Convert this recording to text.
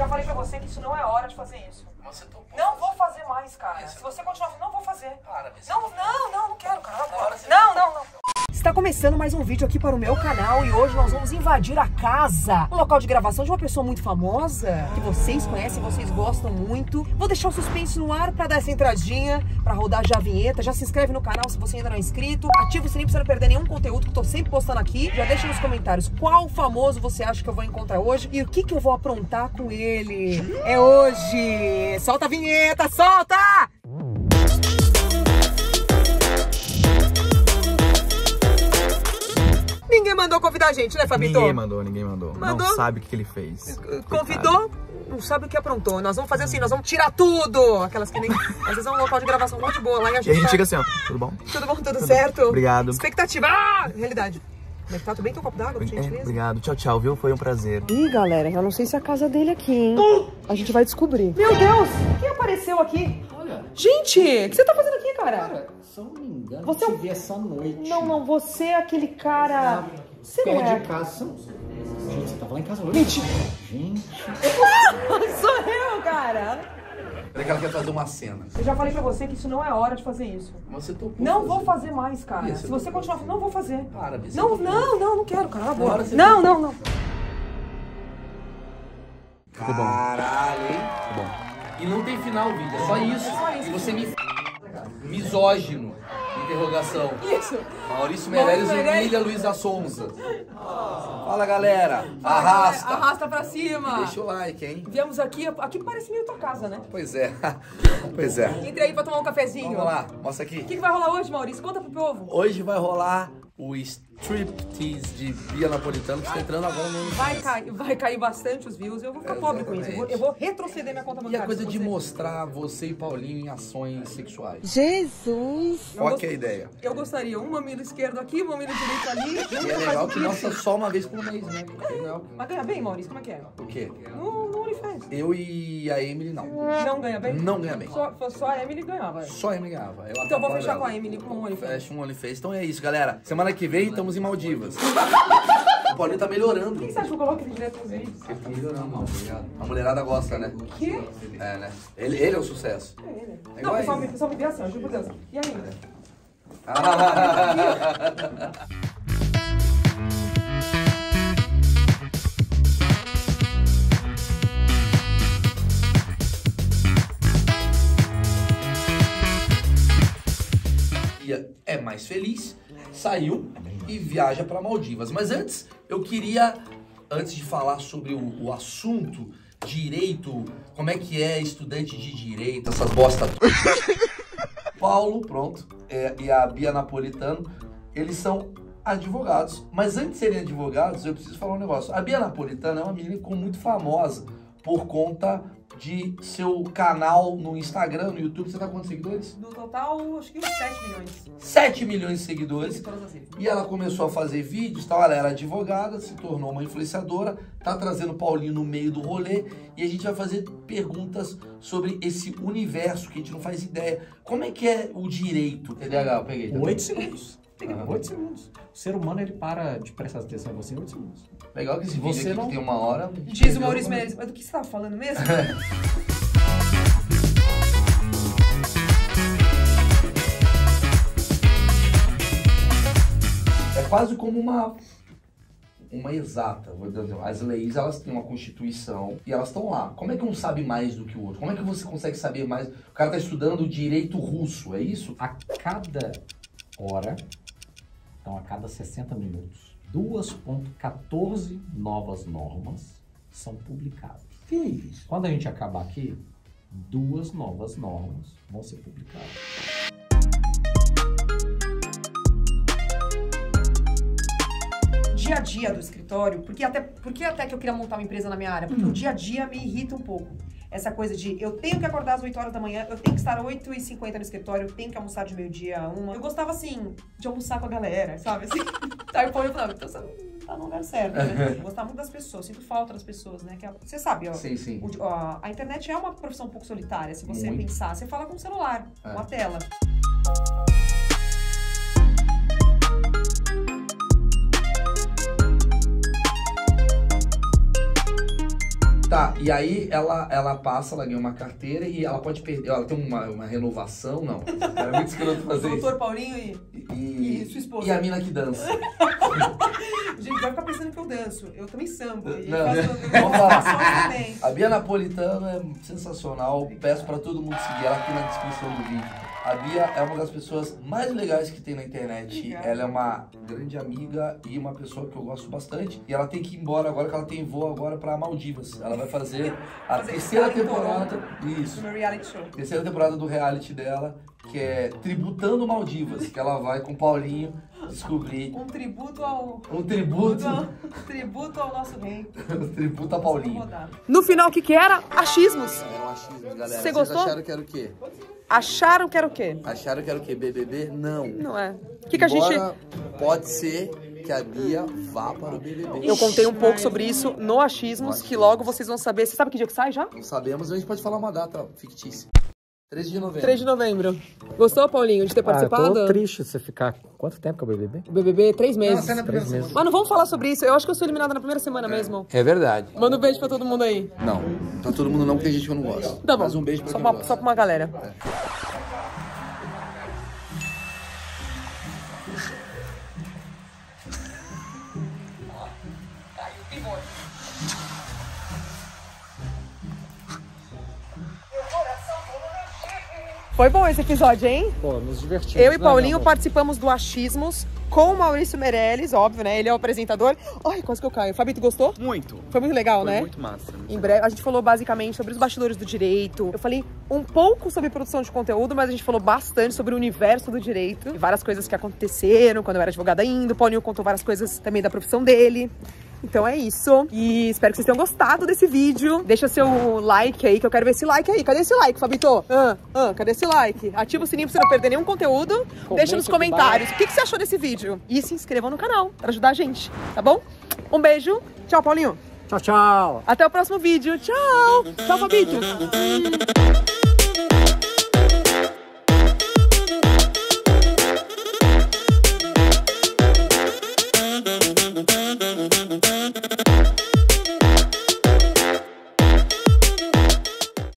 já falei pra você que isso não é hora de fazer isso. Você topou. Não vou fazer mais, cara. Se você continuar, não vou fazer. Para, Não, não, não, não quero, cara. Não, não, não. Está começando mais um vídeo aqui para o meu canal e hoje nós vamos invadir a casa, um local de gravação de uma pessoa muito famosa, que vocês conhecem, vocês gostam muito. Vou deixar o suspense no ar para dar essa entradinha, para rodar já a vinheta. Já se inscreve no canal se você ainda não é inscrito. Ativa o sininho para não perder nenhum conteúdo que eu tô sempre postando aqui. Já deixa nos comentários qual famoso você acha que eu vou encontrar hoje e o que que eu vou aprontar com ele. É hoje. Solta a vinheta, solta! Gente, né, Fabito? Ninguém mandou, ninguém mandou. Mandou? Não sabe o que, ele fez. Convidou, não sabe o que aprontou. Nós vamos fazer assim, nós vamos tirar tudo. Aquelas que nem. Às vezes é um local de gravação muito boa lá e a E a gente. gente tá- chega assim, ó, tudo bom? Tudo bom, tudo, certo? Obrigado. Expectativa. Ah, realidade. Como é que tá? Tudo bem? Tem um copo d'água, por É, gentileza? obrigado. Tchau, tchau, viu? Foi um prazer. Ih, galera, eu não sei se é a casa dele aqui, hein? A gente vai descobrir. Meu Deus! Quem apareceu aqui? Olha, Gente, o que você tá fazendo aqui, cara? cara, se eu não me engano, Você é te vi essa noite. Não, não, você é aquele cara. Você não é. de casa. Gente, você tava lá em casa hoje? Mentira. Gente, Sou eu, cara. Peraí que ela quer fazer uma cena. Eu já falei pra você que isso não é hora de fazer isso. Você topou. Não vou fazer mais, cara. Bia, Se você não- continuar, não vou fazer. Para, você Não, não, não, não quero, cara. Hora você Não, não, não. Caralho, hein? Tá bom. E não tem final vídeo, é só isso. só isso. E você me... Misógino. Interrogação. Isso. Maurício Meirelles humilha Luísa Sonza. Fala, galera. Arrasta. Arrasta pra cima. Deixa o like, hein? Viemos aqui, aqui parece meio tua casa, né? Pois é. pois é. Entre aí pra tomar um cafezinho. Vamos lá, mostra aqui. O que, que vai rolar hoje, Maurício? Conta pro povo. Hoje vai rolar o striptease de Bia Napolitano, que está entrando agora no Vai cair, vai cair bastante os views. Eu vou ficar pobre com isso. Eu vou, eu vou retroceder minha conta E bancária. a coisa de você- mostrar você e Paulinho em ações sexuais. Jesus! Qual que é a ideia? Eu gostaria um mamilo esquerdo aqui, um mamilo direito ali. E é legal que mostra só uma vez por mês, né? Legal. Mas ganha bem, Maurício? Como é que é? O quê? No, no OnlyFans. Eu e a Emily não. Não ganha bem? Não ganha bem. Só, só a Emily ganhava. Só a Emily ganhava. Eu Então eu vou fechar ela. com a Emily com o OnlyFans. Fecha um OnlyFans. Então é isso, galera. Semana que vem estamos em Maldivas. O Paulinho tá melhorando. Quem você acha que eu coloco ele direto nos vídeos? Ele tá melhorando, não, tá ligado? A mulherada gosta, né? Que? É, né? Ele, ele é o sucesso. É ele. É Não, igual o pessoal me, o pessoal me vê assim, ó, juro por Deus. E aí? Bia é mais feliz, saiu e viaja para Maldivas. Mas antes, eu queria, antes de falar sobre o, o assunto direito, como é que é estudante de direito, essas bosta. Paulo, pronto, é, e a Bia Napolitano, eles são advogados. Mas antes de serem advogados, eu preciso falar um negócio. A Bia Napolitano é uma menina ficou muito famosa por conta de seu canal no Instagram, no YouTube. Você tá com quantos seguidores? No total, acho que uns 7 milhões. 7 milhões de seguidores. E ela começou a fazer vídeos, tal. ela era advogada, se tornou uma influenciadora, tá trazendo o Paulinho no meio do rolê e a gente vai fazer perguntas sobre esse universo que a gente não faz ideia. Como é que é o direito? TDAH, eu peguei. tá oito segundos. Aham. Oito segundos. O ser humano, ele para de prestar atenção em você em oito segundos. Legal que esse vídeo Você aqui não- que tem uma hora. Diz o Maurício Meirelles. Mas do que você tava falando mesmo? É quase como uma uma exata. vou dizer, As leis, elas têm uma constituição e elas estão lá. Como é que um sabe mais do que o outro? Como é que você consegue saber mais? O cara tá estudando direito russo, é isso? A cada hora, então a cada 60 minutos, 2.14 novas normas são publicadas. Que isso? Quando a gente acabar aqui, duas novas normas vão ser publicadas. dia a dia do escritório, porque até, porque até que eu queria montar uma empresa na minha área? Porque o dia a dia me irrita um pouco. Essa coisa de eu tenho que acordar às 8 horas da manhã, eu tenho que estar às 8h50 no escritório, eu tenho que almoçar de meio-dia a uma. Eu gostava, assim, de almoçar com a galera, sabe? Assim, aí o eu falava, então você não tá no lugar certo, né? Gostava muito das pessoas, sinto falta das pessoas, né? Que a- você sabe, ó. Sim, sim. o- ó, a internet é uma profissão um pouco solitária, se você Muito. pensar. Você fala com o celular, É. com a tela. Tá, e aí ela, ela passa, ela ganha uma carteira e ela pode perder. Ela tem uma, uma renovação, não. É muito escroto fazer isso. Doutor Paulinho e. E, E sua esposa. E a mina que dança. Gente, vai ficar pensando que eu danço. Eu também sambo. E Não, faço, né? Vamos lá. A Bia Napolitano é sensacional. Peço pra todo mundo seguir ela aqui na descrição do vídeo. A Bia é uma das pessoas mais legais que tem na internet. Obrigada. Ela é uma grande amiga e uma pessoa que eu gosto bastante. E ela tem que ir embora agora que ela tem voo agora pra Maldivas. Ela vai fazer a Fazer terceira temporada. Isso. No reality show. Terceira temporada do reality dela, que é Tributando Maldivas, que ela vai com o Paulinho descobrir Um tributo ao. um tributo, ao- tributo ao nosso rei. um tributo a Paulinho. No final, o que, que era? Achismos. Era um achismo, galera. Você Vocês gostou? acharam que era o quê? Acharam que era o quê? Acharam que era o quê? BBB? Não. Não é. O que, que a gente. Pode ser que a Bia vá para o BBB. Eu contei um pouco sobre isso no Achismos, que logo vocês vão saber. Você sabe que dia que sai já? Não sabemos, a gente pode falar uma data fictícia. 13 de novembro. 3 de novembro. Gostou, Paulinho, de ter participado? Ah, eu tô triste você ficar. Quanto tempo que é o BBB? O BBB, três Não, meses. na primeira semana. Mas não vamos falar sobre isso. Eu acho que eu sou eliminada na primeira semana mesmo. É verdade. Manda um beijo pra todo mundo aí. Não, pra todo mundo não, porque tem gente que eu não gosto. Tá bom. Mas um beijo pra só quem pra, gosta. só pra uma galera. Foi bom esse episódio, hein? Pô, nos divertimos. Eu e né, Paulinho amor? participamos do Achismos com o Maurício Meirelles, óbvio, né? Ele é o apresentador. Ai, quase que eu caio. Fabito, gostou? Muito. Foi muito legal, Foi né? muito massa. Em breve, a gente falou basicamente sobre os bastidores do direito. Eu falei um pouco sobre produção de conteúdo, mas a gente falou bastante sobre o universo do direito. E várias coisas que aconteceram quando eu era advogada ainda. O Paulinho contou várias coisas também da profissão dele. Então é isso. E espero que vocês tenham gostado desse vídeo. Deixa seu like aí, que eu quero ver esse like aí. Cadê esse like, Fabito? Ah, ah, cadê esse like? Ativa o sininho pra você não perder nenhum conteúdo. Deixa nos comentários o que, que você achou desse vídeo. E se inscrevam no canal pra ajudar a gente, tá bom? Um beijo. Tchau, Paulinho. Tchau, tchau. Até o próximo vídeo. Tchau. Tchau, Fabito.